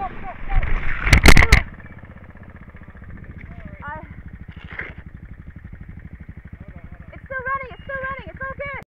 go, go.